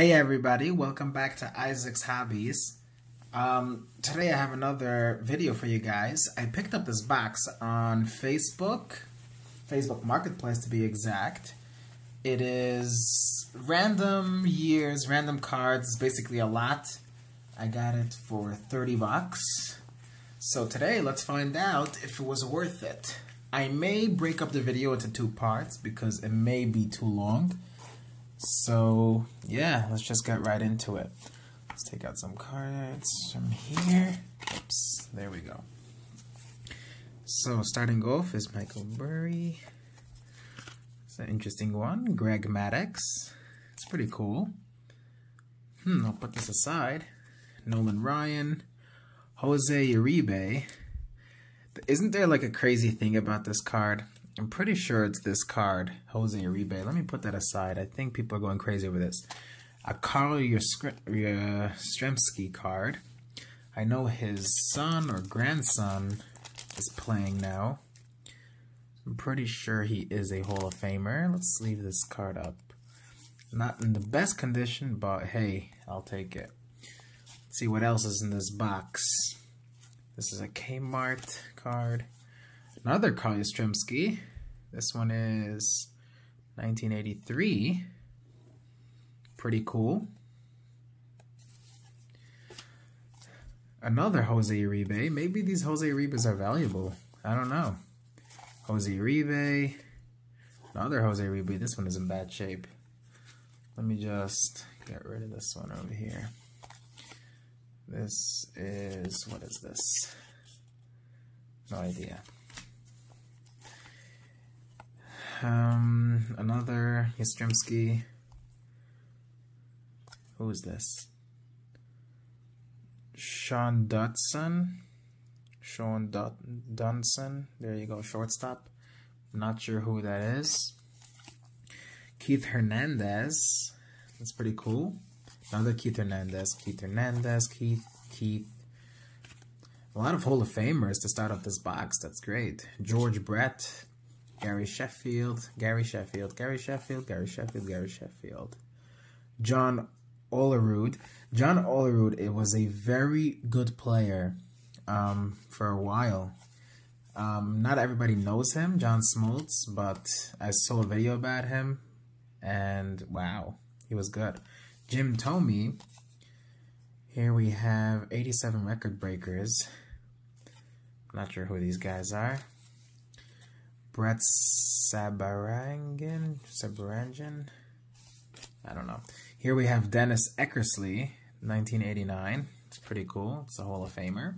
Hey everybody, welcome back to Isaak's Hobbies. Um, today I have another video for you guys. I picked up this box on Facebook, Facebook Marketplace to be exact. It is random years, random cards, basically a lot. I got it for 30 bucks. So today let's find out if it was worth it. I may break up the video into two parts because it may be too long. So yeah, let's just get right into it. Let's take out some cards from here. Oops, there we go. So starting off is Michael Burry. It's an interesting one. Greg Maddux. It's pretty cool. Hmm, I'll put this aside. Nolan Ryan. Jose Uribe. Isn't there like a crazy thing about this card? I'm pretty sure it's this card, Jose Uribe. Let me put that aside. I think people are going crazy over this. A Carl Yastrzemski card. I know his son or grandson is playing now. I'm pretty sure he is a Hall of Famer. Let's leave this card up. Not in the best condition, but hey, I'll take it. Let's see what else is in this box. This is a Kmart card. Another Carl Yastrzemski. This one is 1983. Pretty cool. Another Jose Uribe. Maybe these Jose Uribes are valuable. I don't know. Jose Uribe. Another Jose Uribe. This one is in bad shape. Let me just get rid of this one over here. This is, what is this? No idea. Um, another Yastrzemski. Who is this? Sean Dotson. Sean Dut Dunson. There you go, shortstop. Not sure who that is. Keith Hernandez. That's pretty cool. Another Keith Hernandez. Keith Hernandez. Keith. Keith. A lot of Hall of Famers to start off this box. That's great. George Brett. Gary Sheffield, Gary Sheffield, Gary Sheffield, Gary Sheffield, Gary Sheffield. John Olerud. John Olerud, it was a very good player um, for a while. Um, not everybody knows him, John Smoltz, but I saw a video about him, and wow, he was good. Jim Thome. Here we have 87 record breakers. Not sure who these guys are. Brett Sabarangan, Sabarangan. I don't know. Here we have Dennis Eckersley, 1989. It's pretty cool. It's a Hall of Famer.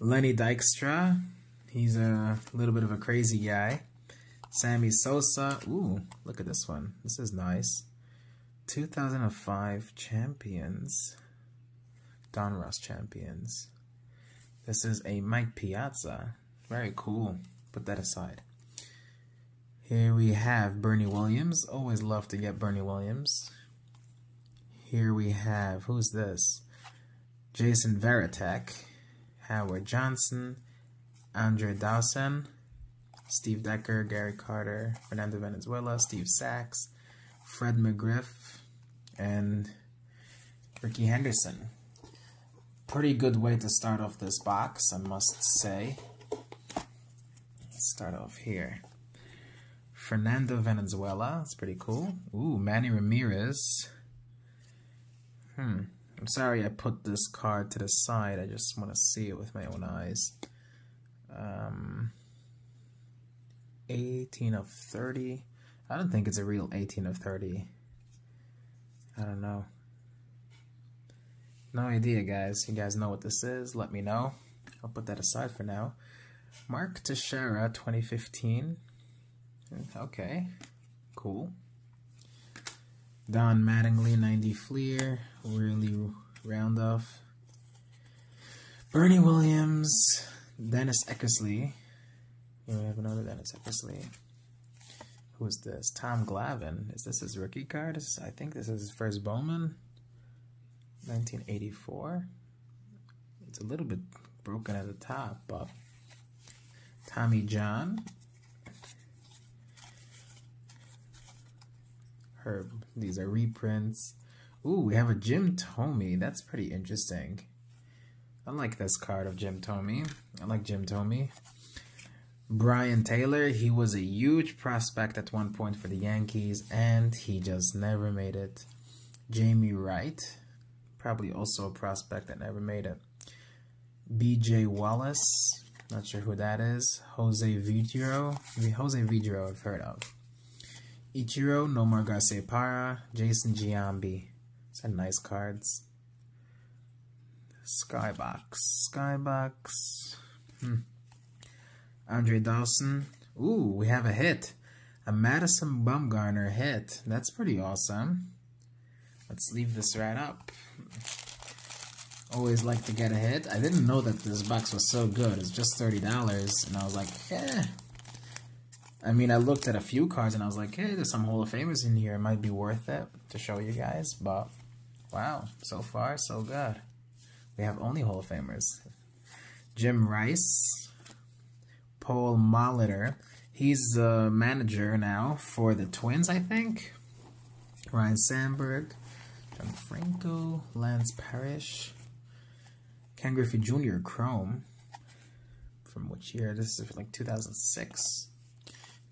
Lenny Dykstra. He's a little bit of a crazy guy. Sammy Sosa. Ooh, look at this one. This is nice. 2005 champions. Don Ross champions. This is a Mike Piazza. Very cool. Put that aside. Here we have Bernie Williams. Always love to get Bernie Williams. Here we have, who's this? Jason Varitek, Howard Johnson, Andre Dawson, Steve Decker, Gary Carter, Fernando Venezuela, Steve Sax, Fred McGriff, and Rickey Henderson. Pretty good way to start off this box, I must say. Let's start off here. Fernando Venezuela. that's pretty cool. Ooh, Manny Ramirez. Hmm. I'm sorry I put this card to the side. I just want to see it with my own eyes. Um, 18 of 30. I don't think it's a real 18 of 30. I don't know. No idea, guys. You guys know what this is? Let me know. I'll put that aside for now. Mark Teixeira, 2015. Okay, cool. Don Mattingly, 90 Fleer, really round off. Bernie Williams, Dennis Eckersley. We have another Dennis Eckersley. Who is this? Tom Glavine. Is this his rookie card? I think this is his first Bowman. 1984. It's a little bit broken at the top, but Tommy John. Herb. These are reprints. Ooh, we have a Jim Thome. That's pretty interesting. I like this card of Jim Thome. I like Jim Thome. Brian Taylor, he was a huge prospect at one point for the Yankees, and he just never made it. Jamie Wright, probably also a prospect that never made it. BJ Wallace, not sure who that is. Jose Vidro, Jose Vidro I've heard of. Ichiro Nomar Garciaparra, Jason Giambi. Some nice cards. Skybox, Skybox. Hmm. Andre Dawson. Ooh, we have a hit. A Madison Bumgarner hit. That's pretty awesome. Let's leave this right up. Always like to get a hit. I didn't know that this box was so good. It's just $30. And I was like, eh. I mean, I looked at a few cards and I was like, hey, there's some Hall of Famers in here. It might be worth it to show you guys. But, wow. So far, so good. We have only Hall of Famers. Jim Rice. Paul Molitor. He's the manager now for the Twins, I think. Ryne Sandberg. John Franco. Lance Parrish. Ken Griffey Jr. Chrome. From which year? This is like 2006.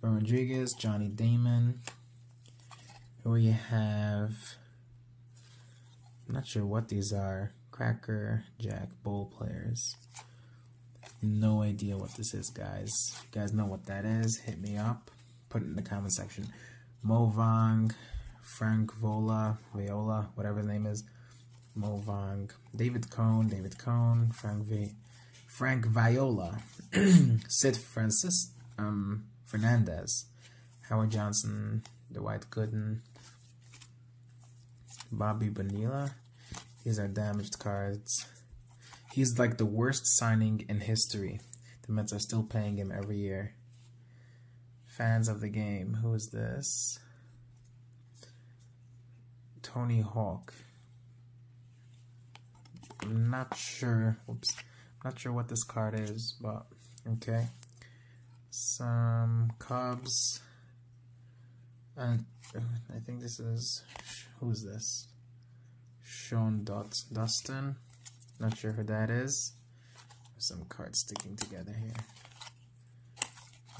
Rodriguez. Johnny Damon. We have... I'm not sure what these are. Cracker Jack Bowl players. No idea what this is, guys. You guys know what that is, hit me up. Put it in the comment section. Mo Vaughn, Frank Vola, Viola, whatever his name is. Mo Vaughn, David Cone, David Cone, Frank v, Frank Viola, Sid Francis, um, Fernandez, Howard Johnson, Dwight Gooden, Bobby Bonilla. These are damaged cards. He's like the worst signing in history. The Mets are still paying him every year. Fans of the game. Who is this? Tony Hawk. Not sure. Oops. Not sure what this card is, but okay. Some Cubs. And uh, I think this is who's this? Shawon Dustin. Not sure who that is. some cards sticking together here.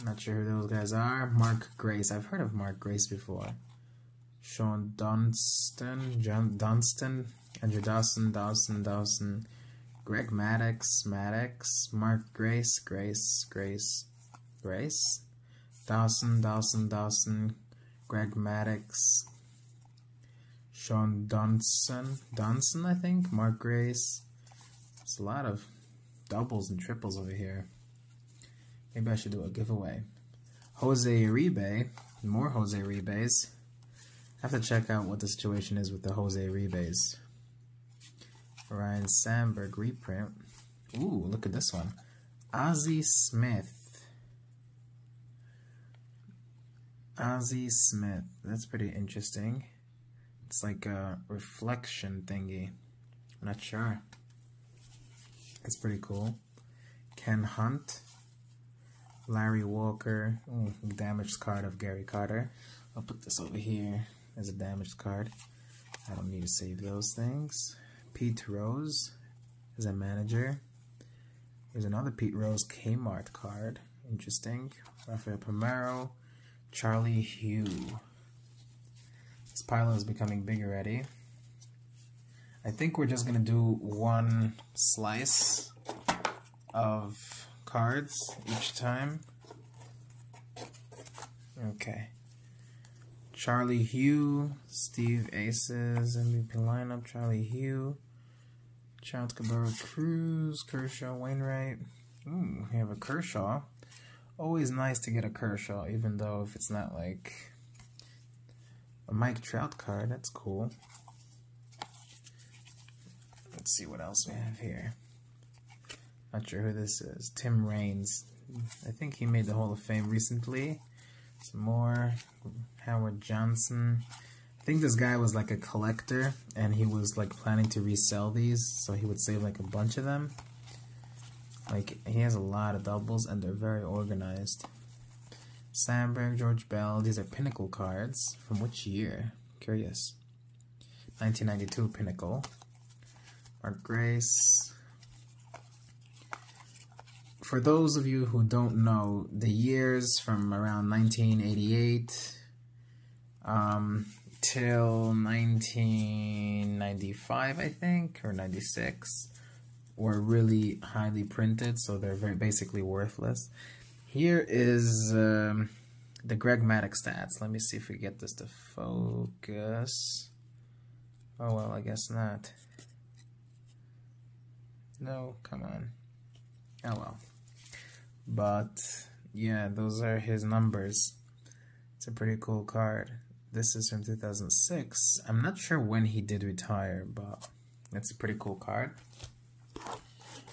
Not sure who those guys are. Mark Grace. I've heard of Mark Grace before. Sean Dunston, John Dunston, Andrew Dawson, Dawson, Dawson, Greg Maddux, Maddux, Mark Grace, Grace, Grace, Grace, Dawson, Dawson, Dawson, Greg Maddux, Sean Dunston, Dunston, I think, Mark Grace, it's a lot of doubles and triples over here. Maybe I should do a giveaway. Jose Uribe, more Jose Uribes. I have to check out what the situation is with the Jose Uribes. Ryne Sandberg reprint. Ooh, look at this one. Ozzie Smith. Ozzie Smith. That's pretty interesting. It's like a reflection thingy. I'm not sure. It's pretty cool. Ken Hunt. Larry Walker. Ooh, damaged card of Gary Carter. I'll put this over here as a damaged card. I don't need to save those things. Pete Rose as a manager. Here's another Pete Rose Kmart card. Interesting. Rafael Palmeiro. Charlie Hugh. This pile is becoming big already. I think we're just going to do one slice of cards each time. Okay. Charlie Hugh, Steve Aces, MVP lineup, Charlie Hugh, Charles Cabrera Cruz, Kershaw Wainwright. Ooh, we have a Kershaw. Always nice to get a Kershaw, even though if it's not like a Mike Trout card, that's cool. Let's see what else we have here. Not sure who this is. Tim Raines. I think he made the Hall of Fame recently. Some more. Howard Johnson. I think this guy was like a collector and he was like planning to resell these so he would save like a bunch of them. Like he has a lot of doubles and they're very organized. Sandberg, George Bell, these are pinnacle cards. From which year? Curious. 1992 Pinnacle. Mark Grace. For those of you who don't know, the years from around 1988 um, till 1995, I think, or 96, were really highly printed, so they're very basically worthless. Here is um, the Greg Maddux stats. Let me see if we get this to focus. Oh, well, I guess not. No, come on. Oh, well. But, yeah, those are his numbers. It's a pretty cool card. This is from 2006. I'm not sure when he did retire, but it's a pretty cool card.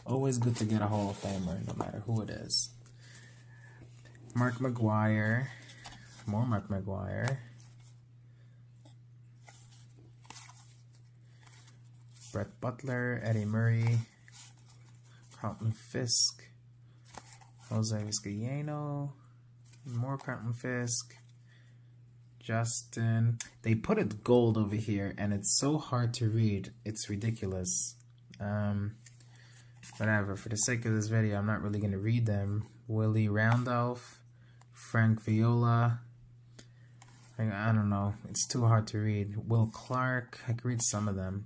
Always good to get a Hall of Famer, no matter who it is. Mark McGwire. More Mark McGwire. Brett Butler, Eddie Murray, Carlton Fisk, Jose Vizcaino, more Carlton Fisk, Justin. They put it gold over here, and it's so hard to read. It's ridiculous. Um, whatever. For the sake of this video, I'm not really going to read them. Willie Randolph, Frank Viola. I, I don't know. It's too hard to read. Will Clark. I can read some of them.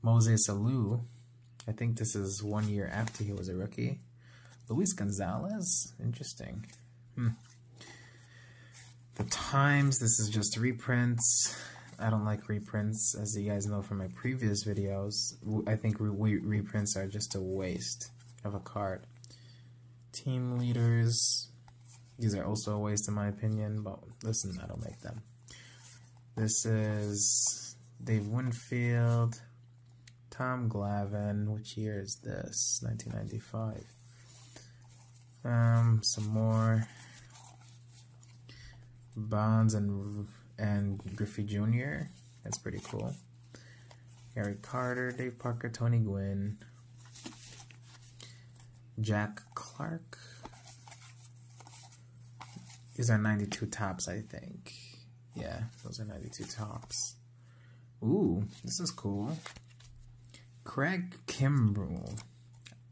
Moses Alou. I think this is one year after he was a rookie. Luis Gonzalez. Interesting. Hmm. The Times, this is just reprints. I don't like reprints, as you guys know from my previous videos. I think re reprints are just a waste of a card. Team leaders, these are also a waste in my opinion, but listen, I don't make them. This is Dave Winfield, Tom Glavine. Which year is this? 1995. Um, some more. Bonds and and Griffey Jr. That's pretty cool. Gary Carter, Dave Parker, Tony Gwynn, Jack Clark. These are 92 Topps, I think. Yeah, those are 92 Topps. Ooh, this is cool. Craig Kimbrel.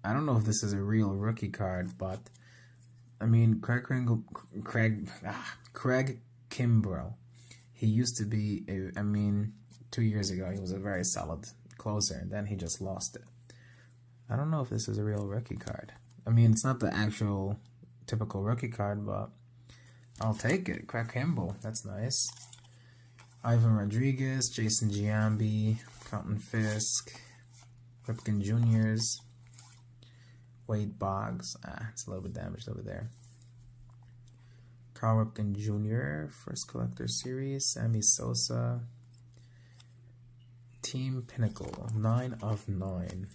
I don't know if this is a real rookie card, but I mean, Craig Kringle, Craig, ah, Craig Kimbrel. He used to be, a, I mean, two years ago, he was a very solid closer, and then he just lost it. I don't know if this is a real rookie card. I mean, it's not the actual typical rookie card, but I'll take it. Craig Kimbrel, that's nice. Ivan Rodriguez, Jason Giambi, Carlton Fisk, Ripken Juniors, Wade Boggs. Ah, it's a little bit damaged over there. Carl Ripken Jr., First Collector Series, Sammy Sosa, Team Pinnacle, 9 of 9.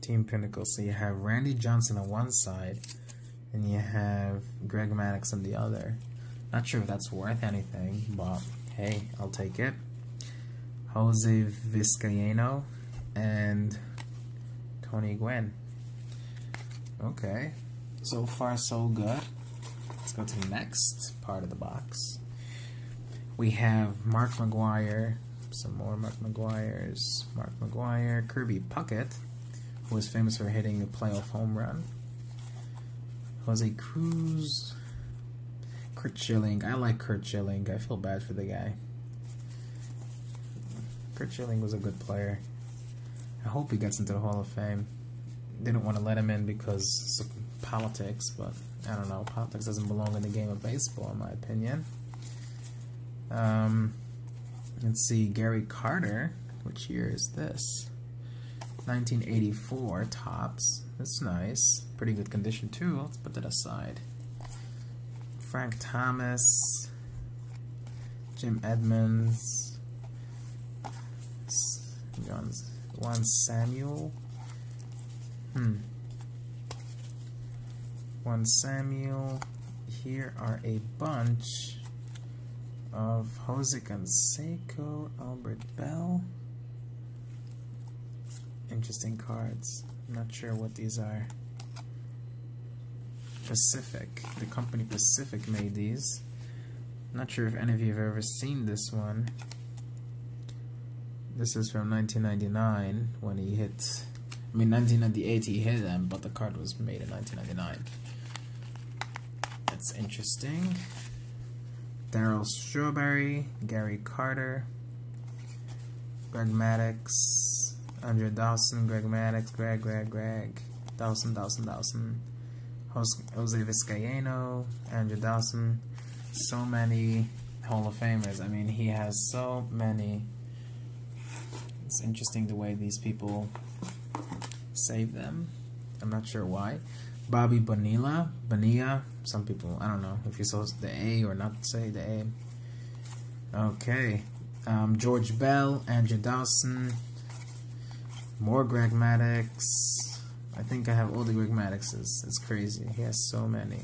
Team Pinnacle. So you have Randy Johnson on one side, and you have Greg Maddux on the other. Not sure if that's worth anything, but hey, I'll take it. Jose Vizcaino and Tony Gwynn. Okay, so far so good. Let's go to the next part of the box. We have Mark McGwire, some more Mark McGwires, Mark McGwire, Kirby Puckett, who was famous for hitting a playoff home run. Jose Cruz, Curt Schilling. I like Curt Schilling. I feel bad for the guy. Curt Schilling was a good player. I hope he gets into the Hall of Fame. They didn't want to let him in because politics, but I don't know. Politics doesn't belong in the game of baseball, in my opinion. Um, let's see. Gary Carter. Which year is this? 1984 Topps. That's nice. Pretty good condition, too. Let's put that aside. Frank Thomas. Jim Edmonds. Juan Samuel. Hmm. Juan Samuel. Here are a bunch of Jose Canseco, Albert Belle. Interesting cards. I'm not sure what these are. Pacific. The company Pacific made these. Not sure if any of you have ever seen this one. This is from 1999 when he hit. I mean, 1998 he hit them, but the card was made in 1999. That's interesting. Darryl Strawberry, Gary Carter, Greg Maddux, Andre Dawson, Greg Maddux, Greg, Greg, Greg, Dawson, Dawson, Dawson, Jose Vizcaino, Andrew Dawson. So many Hall of Famers. I mean, he has so many. It's interesting the way these people save them. I'm not sure why. Bobby Bonilla, Bonilla. Some people, I don't know if you're supposed the A or not say the A. Okay. Um, George Bell, Andrew Dawson, more Greg Maddux. I think I have all the Greg Madduxes. It's crazy. He has so many.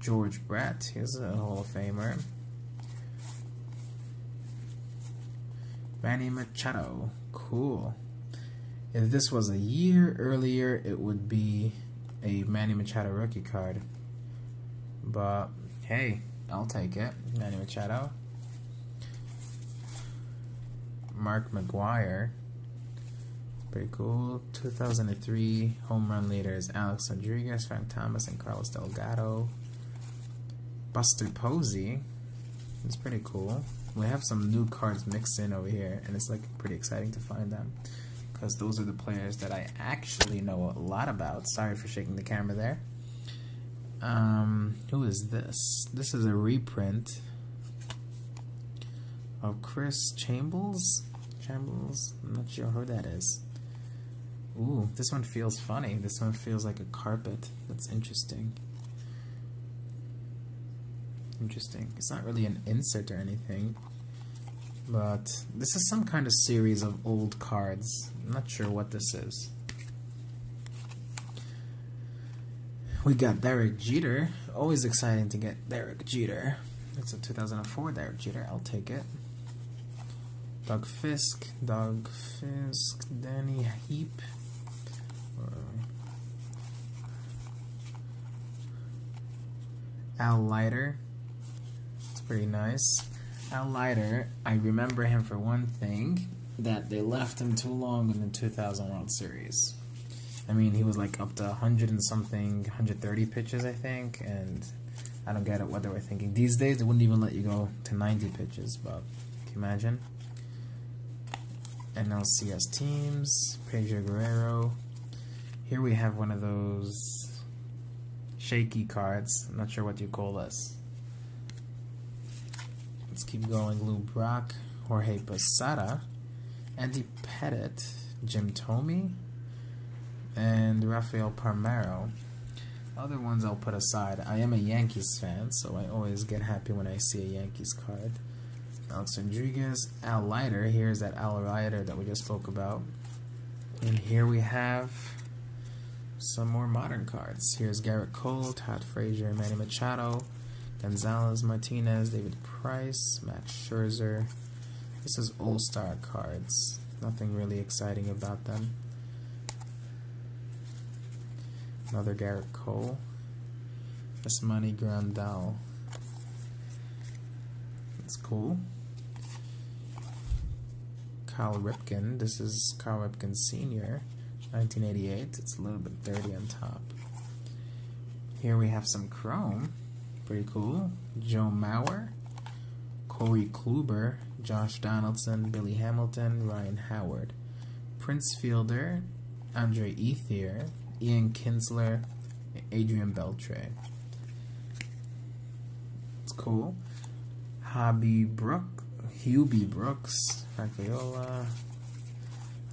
George Brett, he's a Hall of Famer. Manny Machado, cool. If this was a year earlier, it would be a Manny Machado rookie card. But hey, I'll take it. Manny Machado. Mark McGwire. Pretty cool. 2003 home run leaders Alex Rodriguez, Frank Thomas, and Carlos Delgado. Buster Posey. It's pretty cool. We have some new cards mixed in over here, and it's like pretty exciting to find them because those are the players that I actually know a lot about. Sorry for shaking the camera there. Um, who is this? This is a reprint of Chris Chambles. Chambles. I'm not sure who that is. Ooh, this one feels funny. This one feels like a carpet. That's interesting. Interesting. It's not really an insert or anything. But this is some kind of series of old cards. I'm not sure what this is. We got Derek Jeter. Always exciting to get Derek Jeter. It's a 2004 Derek Jeter. I'll take it. Doug Fisk, Doug Fisk, Danny Heep, Al Leiter. It's pretty nice. Al Leiter, I remember him for one thing that they left him too long in the 2000 World Series. I mean, he was like up to 100 and something, 130 pitches, I think, and I don't get it what they were thinking. These days, they wouldn't even let you go to 90 pitches, but can you imagine? NLCS teams, Pedro Guerrero. Here we have one of those shaky cards. I'm not sure what you call this. Let's keep going. Lou Brock, Jorge Posada, Andy Pettitte, Jim Thome, and Rafael Palmeiro. Other ones I'll put aside. I am a Yankees fan, so I always get happy when I see a Yankees card. Alex Rodriguez, Al Leiter. Here's that Al Leiter that we just spoke about. And here we have some more modern cards. Here's Gerrit Cole, Todd Frazier, Manny Machado, Gonzalez Martinez, David Price, Max Scherzer. This is all-star cards. Nothing really exciting about them. Another Gerrit Cole. Yasmani Grandal. That's cool. Kyle Ripken. This is Kyle Ripken Sr. 1988. It's a little bit dirty on top. Here we have some chrome. Pretty cool. Joe Mauer, Corey Kluber, Josh Donaldson, Billy Hamilton, Ryan Howard, Prince Fielder, Andre Ethier, Ian Kinsler, Adrian Beltre. It's cool. Hobby Brook, Hubie Brooks, Viola,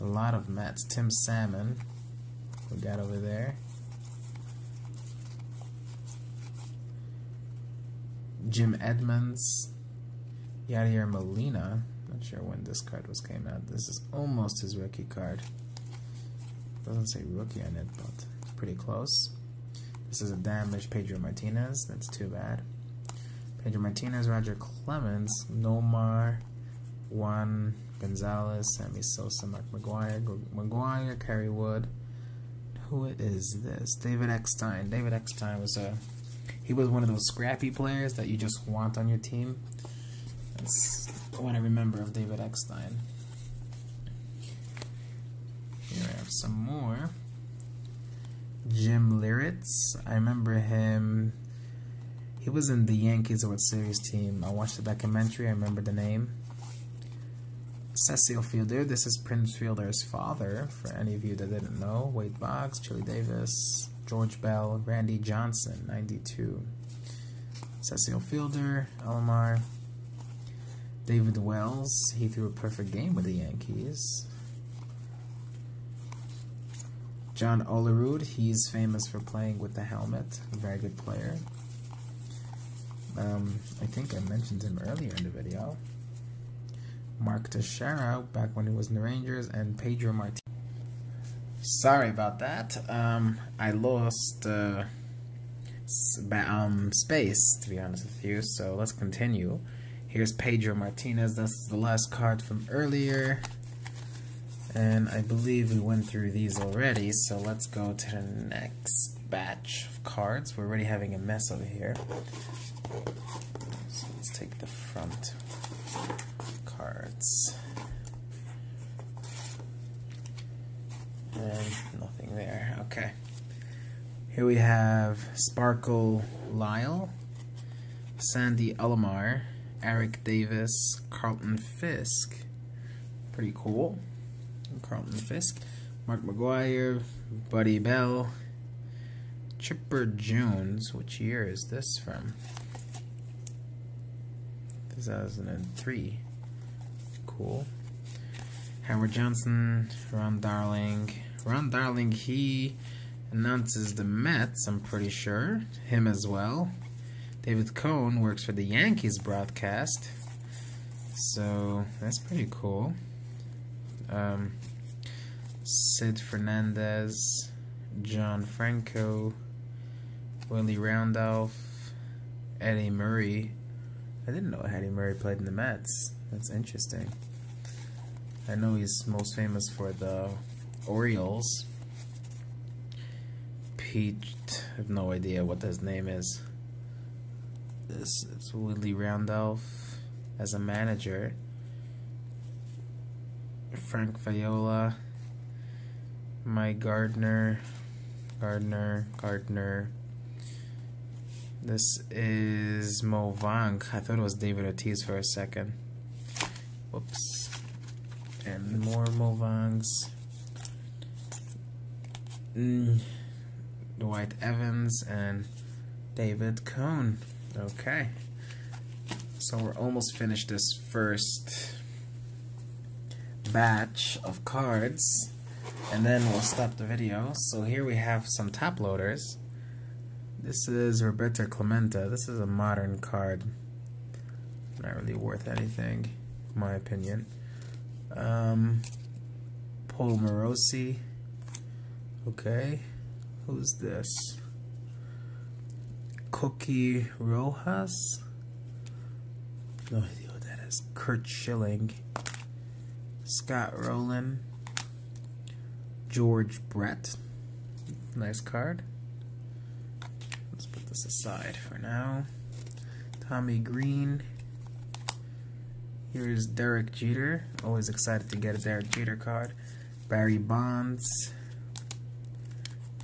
a lot of Mets. Tim Salmon, we got over there. Jim Edmonds, Yadier Molina. Not sure when this card was came out. This is almost his rookie card. Doesn't say rookie on it, but it's pretty close. This is a damaged Pedro Martinez. That's too bad. Pedro Martinez, Roger Clemens, Nomar, Juan Gonzalez, Sammy Sosa, Mark McGwire, McGwire, Kerry Wood. Who is this? David Eckstein. David Eckstein was a he was one of those scrappy players that you just want on your team. That's what I remember of David Eckstein. Here I have some more. Jim Leyritz. I remember him. He was in the Yankees World Series team. I watched the documentary. I remember the name. Cecil Fielder. This is Prince Fielder's father, for any of you that didn't know. Wade Boggs, Chili Davis, George Bell, Randy Johnson, 92. Cecil Fielder, Alomar. David Wells, he threw a perfect game with the Yankees. John Olerud, he's famous for playing with the helmet. A very good player. Um, I think I mentioned him earlier in the video. Mark Teixeira, back when he was in the Rangers, and Pedro Martinez. Sorry about that. Um, I lost uh, um, space, to be honest with you, so let's continue. Here's Pedro Martinez. This is the last card from earlier. And I believe we went through these already, so let's go to the next batch of cards. We're already having a mess over here. So let's take the front cards. And nothing there. Okay. Here we have Sparky Lyle, Sandy Alomar, Eric Davis, Carlton Fisk. Pretty cool. Carlton Fisk, Mark McGwire, Buddy Bell, Chipper Jones. Which year is this from? 2003. Cool. Howard Johnson, Ron Darling. Ron Darling, he announces the Mets, I'm pretty sure. Him as well. David Cone works for the Yankees broadcast. So, that's pretty cool. Um, Sid Fernandez, John Franco, Willie Randolph, Eddie Murray. I didn't know Eddie Murray played in the Mets. That's interesting. I know he's most famous for the Orioles. Pete, I have no idea what his name is. This is Willie Randolph as a manager. Frank Viola, Mike Gardner, Gardner, Gardner. This is Mo Vaughn. I thought it was David Ortiz for a second. Whoops. And more Mo Vaughn's. Mm. Dwight Evans and David Cone. Okay. So we're almost finished this first batch of cards and then we'll stop the video. So here we have some top loaders. This is Roberto Clemente. This is a modern card. Not really worth anything, in my opinion. Um, Paul Morosi. Okay. Who's this? Cookie Rojas? No idea what that is. Curt Schilling. Scott Rolen. George Brett. Nice card. Let's put this aside for now. Tommy Green. Here's Derek Jeter. Always excited to get a Derek Jeter card. Barry Bonds.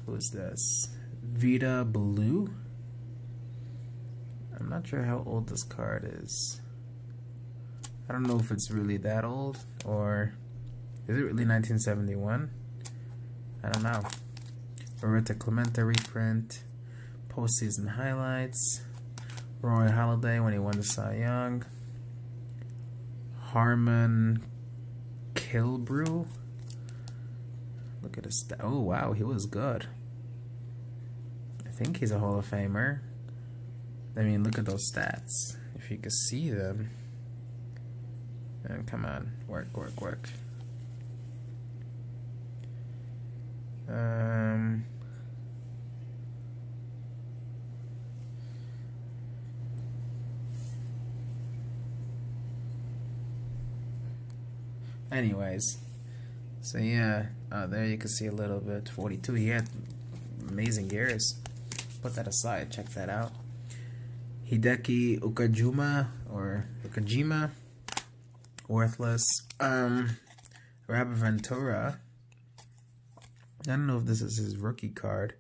Who's this? Vida Blue. I'm not sure how old this card is. I don't know if it's really that old or is it really 1971? I don't know. Roberto Clemente reprint, postseason highlights, Roy Halladay when he won the Cy Young, Harmon Killebrew. Look at his. Oh wow, he was good. I think he's a Hall of Famer. I mean, look at those stats. If you could see them. And come on, work, work, work. Um, anyways, so yeah, uh, there you can see a little bit. 42, he had amazing years. Put that aside, check that out. Hideki Ukajuma or Ukajima. Worthless. Um, Robert Ventura. I don't know if this is his rookie card.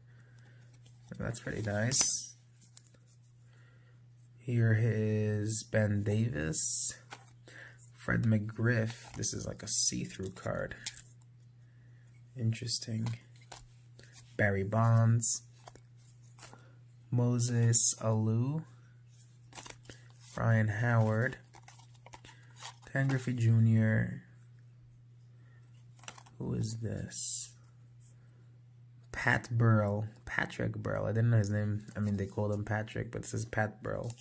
That's pretty nice. Here is Ben Davis. Fred McGriff. This is like a see-through card. Interesting. Barry Bonds. Moses Alou. Ryan Howard. Ken Griffey Jr. Who is this? Pat Burrell. Patrick Burrell. I didn't know his name. I mean, they called him Patrick, but this is Pat Burrell.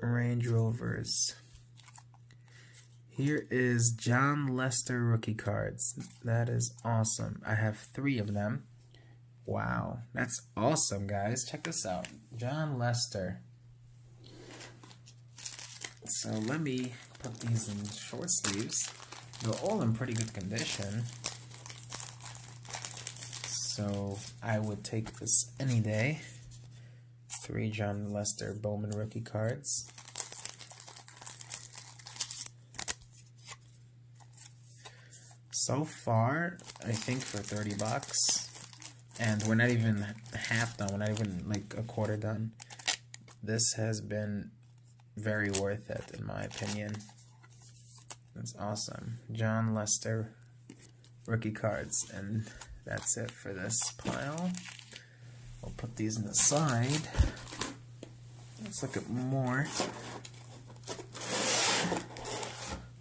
Range Rovers. Here is Jon Lester rookie cards. That is awesome. I have three of them. Wow, that's awesome, guys. Check this out. Jon Lester. So let me put these in short sleeves. They're all in pretty good condition. So I would take this any day. Three Jon Lester Bowman rookie cards. so far, I think for 30 bucks, and we're not even half done, we're not even like a quarter done, this has been very worth it in my opinion. That's awesome. Jon Lester rookie cards, and that's it for this pile. I'll put these in the side. Let's look at more.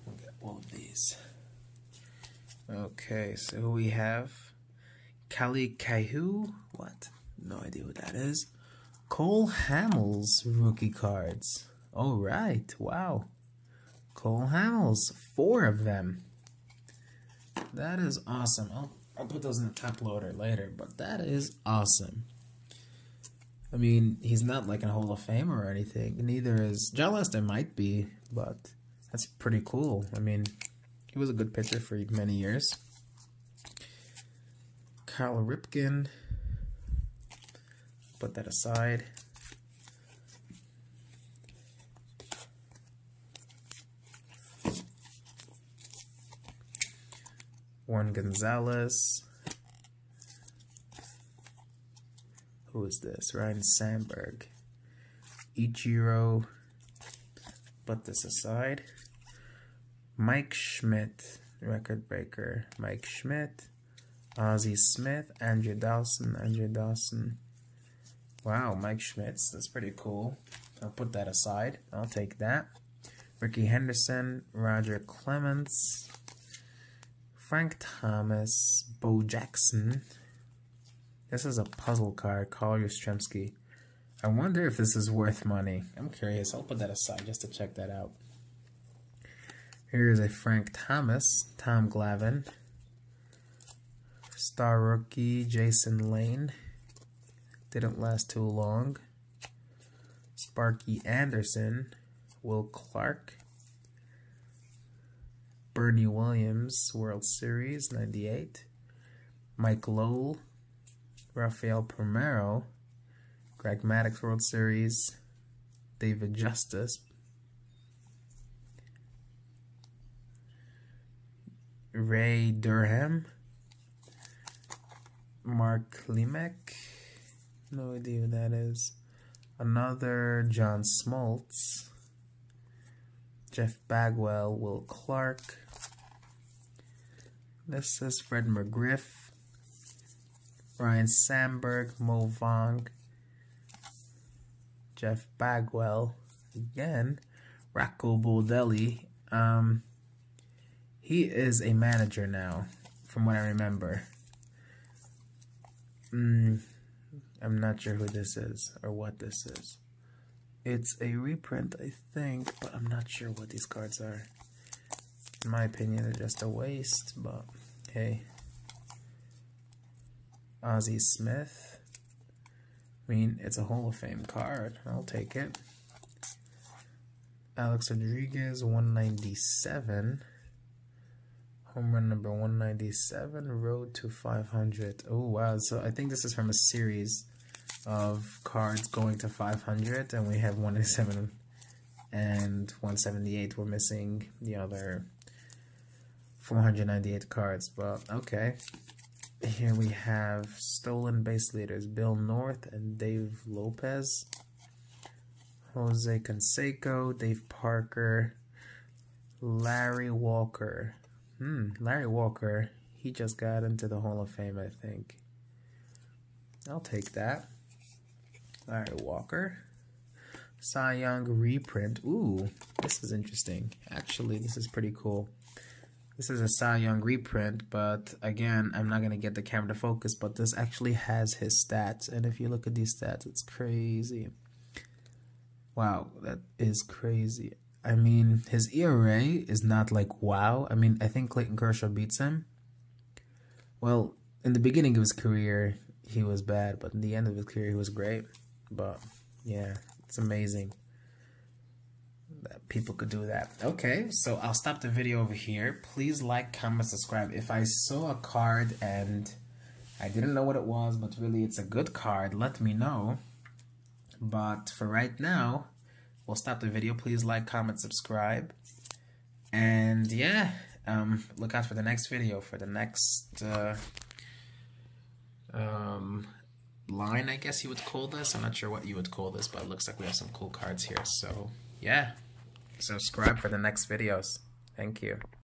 Look at all of these. Okay, so we have Kali Kaihu. What? No idea what that is. Cole Hamels rookie cards. All right, wow. Cole Hamels, four of them. That is awesome. I'll, I'll put those in the top loader later, but that is awesome. I mean, he's not like a Hall of Famer or anything. Neither is Jon Lester might be, but that's pretty cool. I mean, he was a good pitcher for many years. Cal Ripken. Put that aside. Juan Gonzalez. Who is this? Ryne Sandberg. Ichiro. Put this aside. Mike Schmidt, record breaker. Mike Schmidt, Ozzie Smith, Andrew Dawson, Andrew Dawson. Wow, Mike Schmitz, that's pretty cool. I'll put that aside. I'll take that. Rickey Henderson, Roger Clemens, Frank Thomas, Bo Jackson. This is a puzzle card, Carl Yastrzemski. I wonder if this is worth money. I'm curious. I'll put that aside just to check that out. Here's a Frank Thomas, Tom Glavine, star rookie Jason Lane. Didn't last too long. Sparky Anderson, Will Clark, Bernie Williams, World Series 98, Mike Lowell, Rafael Primero, Greg Maddux World Series, David Justice, Ray Durham, Mark Klimek, no idea who that is. Another John Smoltz, Jeff Bagwell, Will Clark. This is Fred McGriff, Ryne Sandberg, Mo Vaughn, Jeff Bagwell, again, Rocco Baldelli. Um, he is a manager now, from what I remember. Mm, I'm not sure who this is or what this is. It's a reprint, I think, but I'm not sure what these cards are. In my opinion, they're just a waste, but hey. Ozzie Smith. I mean, it's a Hall of Fame card. I'll take it. Alex Rodriguez, 197. Home run number 197, road to 500. Oh, wow. So I think this is from a series. Of cards going to 500, and we have 187 and 178. We're missing the other 498 cards, but okay. Here we have stolen base leaders Bill North and Dave Lopez, Jose Canseco, Dave Parker, Larry Walker. Hmm, Larry Walker, he just got into the Hall of Fame, I think. I'll take that. Larry Walker. Cy Young reprint. Ooh, this is interesting. Actually, this is pretty cool. This is a Cy Young reprint, but again, I'm not going to get the camera to focus, but this actually has his stats. And if you look at these stats, it's crazy. Wow, that is crazy. I mean, his ERA is not like wow. I mean, I think Clayton Kershaw beats him. Well, in the beginning of his career, he was bad, but in the end of his career, he was great. But yeah, it's amazing that people could do that. Okay, so I'll stop the video over here. Please like, comment, subscribe. If I saw a card and I didn't know what it was, but really it's a good card, let me know. But for right now, we'll stop the video. Please like, comment, subscribe. And yeah, um, look out for the next video, for the next uh, um, line, I guess you would call this. I'm not sure what you would call this, but it looks like we have some cool cards here. So yeah, subscribe for the next videos. Thank you.